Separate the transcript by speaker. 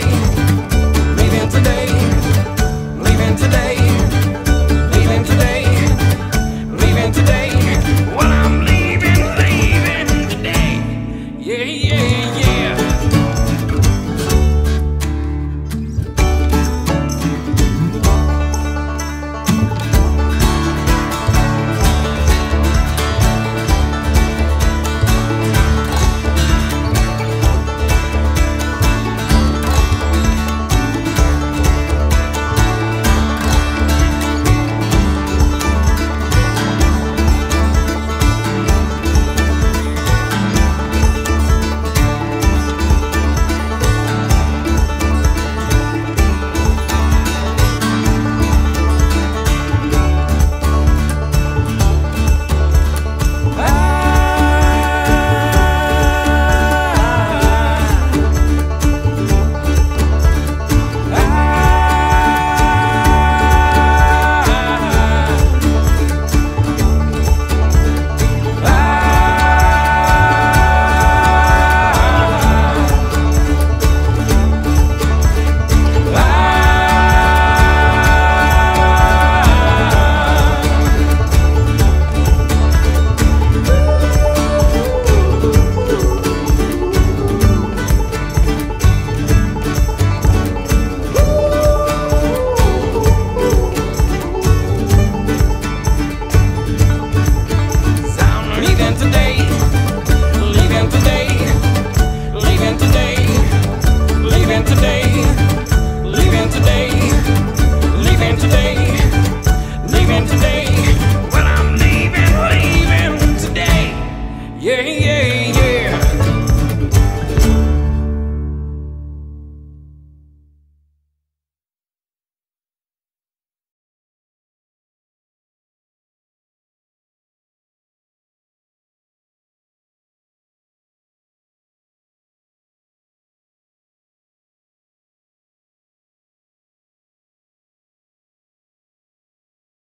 Speaker 1: today, leaving today, leaving today,